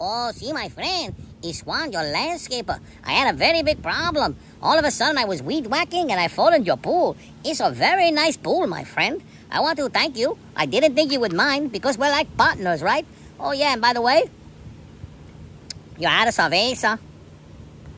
Oh, see, my friend, it's Juan your landscaper. I had a very big problem. All of a sudden, I was weed whacking and I fell in your pool. It's a very nice pool, my friend. I want to thank you. I didn't think you would mind because we're like partners, right? Oh, yeah, and by the way, you had a of cerveza.